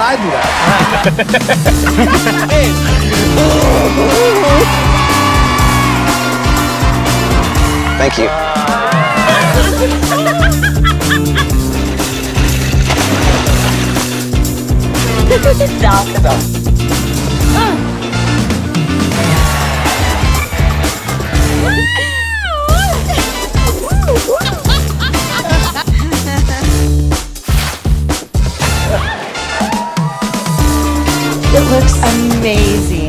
I do that? Thank you. Stop is. looks amazing.